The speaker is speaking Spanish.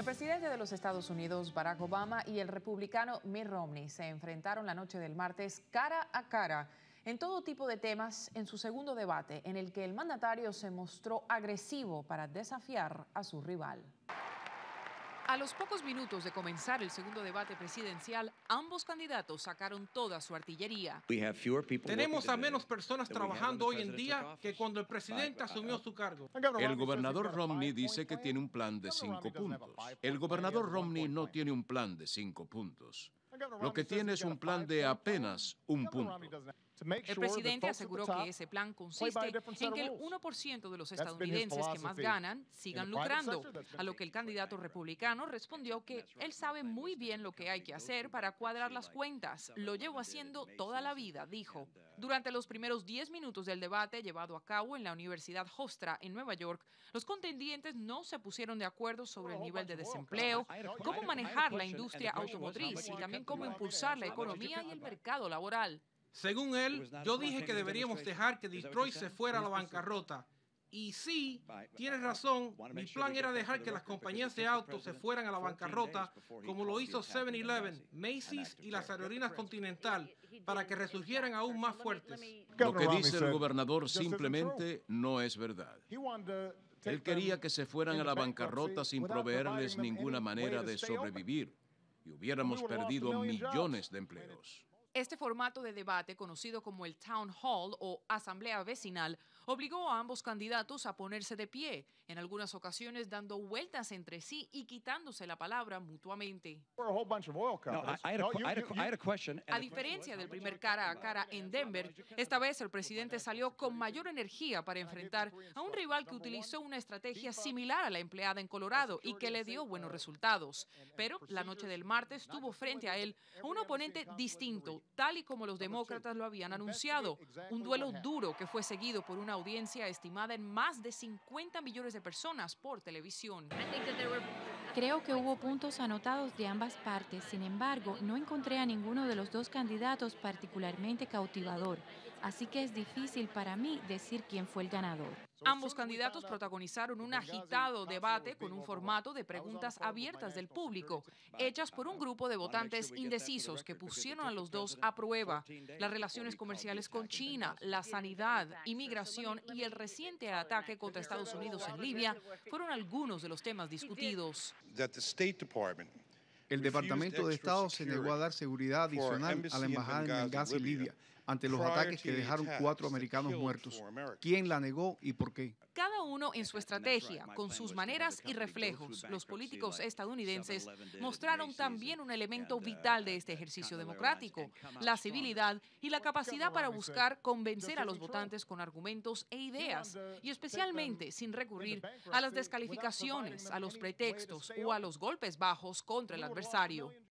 El presidente de los Estados Unidos, Barack Obama, y el republicano Mitt Romney se enfrentaron la noche del martes cara a cara en todo tipo de temas en su segundo debate, en el que el mandatario se mostró agresivo para desafiar a su rival. A los pocos minutos de comenzar el segundo debate presidencial, ambos candidatos sacaron toda su artillería. Tenemos a menos personas trabajando hoy en día que cuando el presidente asumió su cargo. El gobernador Romney dice que tiene un plan de cinco puntos. El gobernador Romney no tiene un plan de cinco puntos. Lo que tiene es un plan de apenas un punto. El presidente aseguró que ese plan consiste en que el 1% de los estadounidenses que más ganan sigan lucrando, a lo que el candidato republicano respondió que él sabe muy bien lo que hay que hacer para cuadrar las cuentas. Lo llevo haciendo toda la vida, dijo. Durante los primeros 10 minutos del debate llevado a cabo en la Universidad Hofstra en Nueva York, los contendientes no se pusieron de acuerdo sobre el nivel de desempleo, cómo manejar la industria automotriz y también cómo impulsar la economía y el mercado laboral. Según él, yo dije que deberíamos dejar que Detroit se fuera a la bancarrota. Y sí, tienes razón, mi plan era dejar que las compañías de autos se fueran a la bancarrota, como lo hizo 7-Eleven, Macy's y las aerolíneas Continental, para que resurgieran aún más fuertes. Lo que dice el gobernador simplemente no es verdad. Él quería que se fueran a la bancarrota sin proveerles ninguna manera de sobrevivir y hubiéramos perdido millones de empleos. Este formato de debate, conocido como el Town Hall o Asamblea Vecinal, obligó a ambos candidatos a ponerse de pie, en algunas ocasiones dando vueltas entre sí y quitándose la palabra mutuamente. A diferencia del primer cara a cara en Denver, esta vez el presidente salió con mayor energía para enfrentar a un rival que utilizó una estrategia similar a la empleada en Colorado y que le dio buenos resultados. Pero la noche del martes tuvo frente a él a un oponente distinto, tal y como los demócratas lo habían anunciado. Un duelo duro que fue seguido por una audiencia estimada en más de 50 millones de personas por televisión. Creo que hubo puntos anotados de ambas partes, sin embargo, no encontré a ninguno de los dos candidatos particularmente cautivador, así que es difícil para mí decir quién fue el ganador. Ambos candidatos protagonizaron un agitado debate con un formato de preguntas abiertas del público, hechas por un grupo de votantes indecisos que pusieron a los dos a prueba. Las relaciones comerciales con China, la sanidad, inmigración y el reciente ataque contra Estados Unidos en Libia fueron algunos de los temas discutidos. El Departamento de Estado se negó a dar seguridad adicional a la embajada en Benghazi, Libia, ante los ataques que dejaron cuatro americanos muertos. ¿Quién la negó y por qué? Cada uno en su estrategia, con sus maneras y reflejos, los políticos estadounidenses mostraron también un elemento vital de este ejercicio democrático, la civilidad y la capacidad para buscar convencer a los votantes con argumentos e ideas, y especialmente sin recurrir a las descalificaciones, a los pretextos o a los golpes bajos contra el adversario.